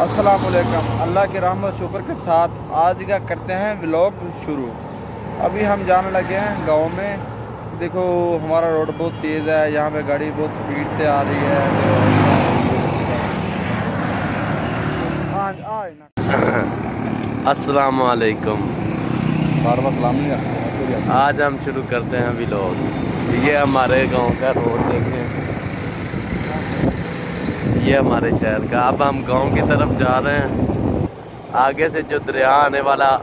السلام علیکم۔ اللہ کے رحمت شکر کے ساتھ آج کا کرتے ہیں ولاگ شروع۔ ابھی ہم جانے لگے ہیں گاؤں میں۔ دیکھو ہمارا روڈ بہت تیز ہے یہاں پہ گاڑی بہت سپیڈ سے آ رہی ہے۔ السلام علیکم۔ بار بار سلام نہیں آج ہم شروع کرتے ہیں ولاگ یہ ہمارے گاؤں کا روڈ دیکھیں یہ ہمارے شہر کا۔ اب ہم گاؤں کی طرف جا رہے ہیں۔ آگے سے جو دریا آنے والا،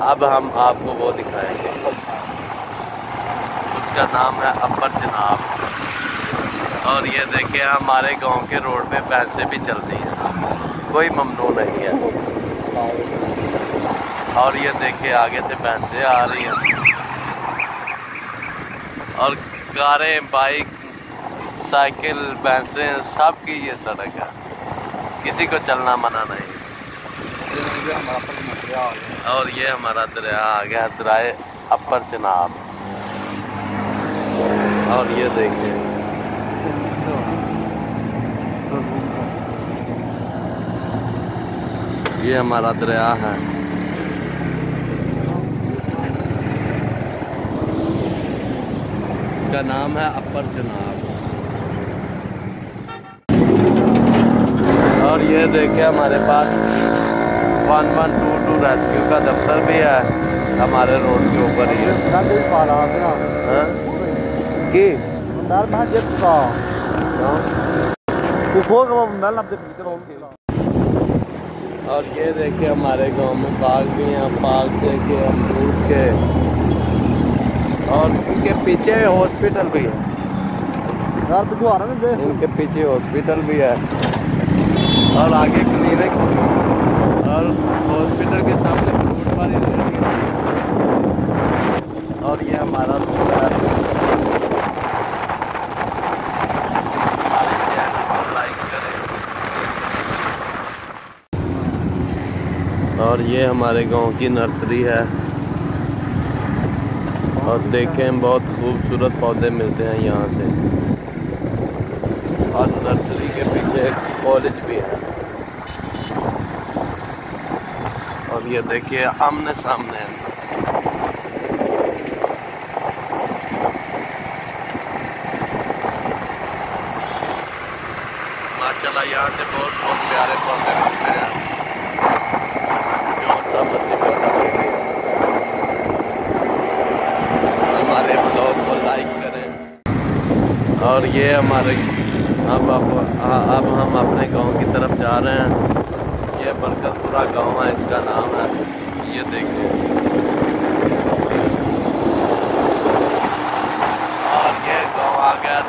اب ہم آپ کو وہ دکھائیں گے۔ اس کا نام ہے اپر جناب اور یہ دیکھیں، ہمارے گاؤں کے روڈ پہ بھینسیں بھی چلتی ہیں۔ کوئی ممنوع نہیں ہے۔ اور یہ دیکھیں، آگے سے بھینسیں آ رہی ہیں۔ اور کاریں بائک سائیکل بھینسیں سب کی یہ سڑک ہے۔ کسی کو چلنا منع نہیں۔ اور یہ ہمارا دریا آ گیا درائے اپر چناب۔ اور یہ دیکھیں یہ ہمارا دریا ہے۔ اس کا نام ہے اپر چناب۔ اور یہ دیکھیں ہمارے پاس one one two two rescue کا دفتر بھی ہے ہمارے روڈ کے اوپر ہی اور یہ دیکھیں ہمارے گاؤں میں باغ بھی ہیں باغ سے کہ امرود کے۔ اور ان کے پیچھے ہاسپٹل بھی ہے۔ ان کے پیچھے ہاسپٹل بھی ہے۔ اور آگے کلینکس اور ہاسپٹل کے سامنے فروٹ والی ریڈی اور یہ ہمارا روڈ اور یہ ہمارے گاؤں کی نرسری ہے۔ اور دیکھیں بہت خوبصورت پودے ملتے ہیں یہاں سے۔ اور نرسری کے پیچھے ایک کالج بھی ہے۔ اور یہ دیکھیے آمنے سامنے ہے۔ ماشاء یہاں سے بہت بہت پیارے پودے ملتے ہیں۔ ہمارے بلاگ کو لائک کریں۔ اور یہ ہمارے اب اب اب ہم اپنے گاؤں کی طرف جا رہے ہیں۔ یہ برکت پورا گاؤں ہے، اس کا نام ہے۔ یہ دیکھیں اور یہ گاؤں آ گیا۔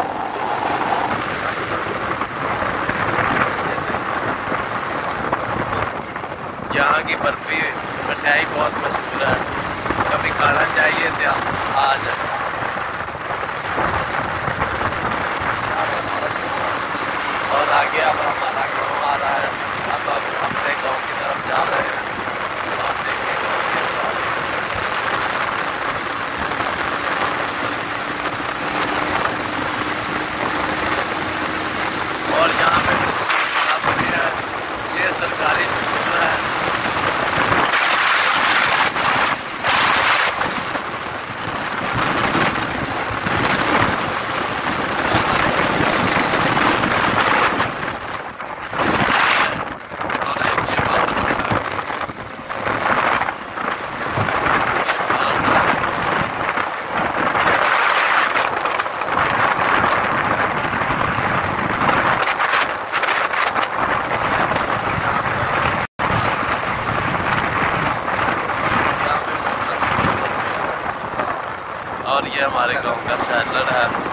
یہاں کی برفی مٹھائی بہت مشہور ہے۔ کبھی کھانا چاہیے تو آ جائے اور آگے اب ہمارا گاؤں آ رہا ہے اب اب اپنے گاؤں کی طرف جا رہے ہیں اور دیکھیں اور یہاں پہ سکول بھی ہے یہ سرکاری سکول ہے اور ایک یہ بات ہے اور یہ ہمارے گاؤں کا سیلر ہے۔